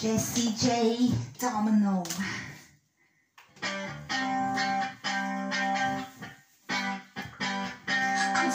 Jessie J Domino. I'm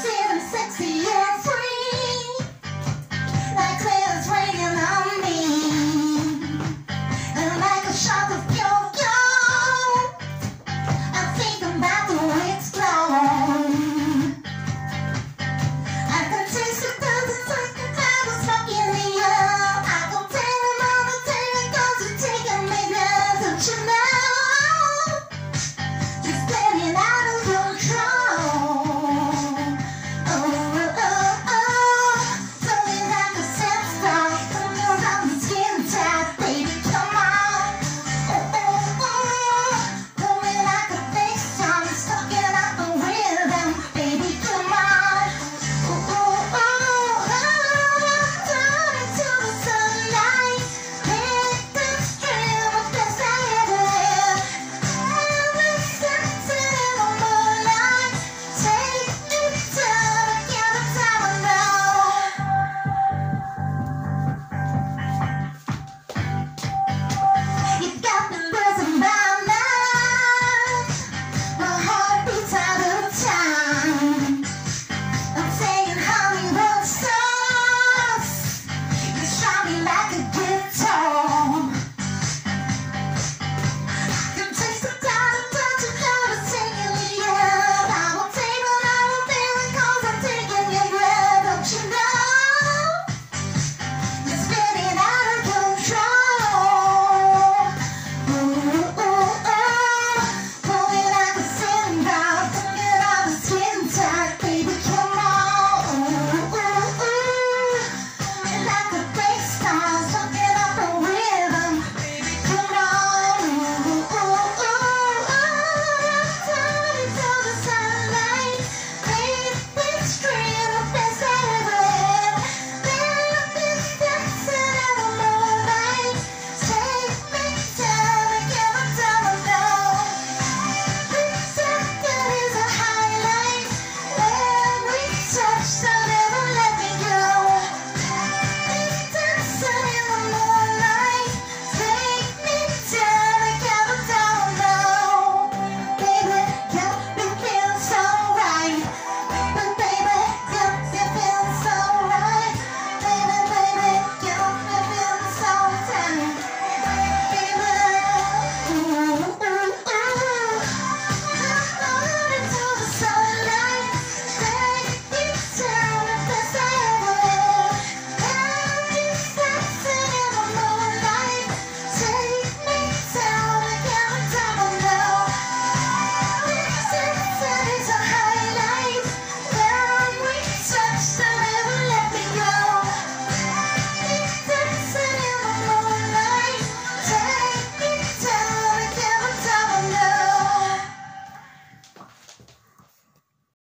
back.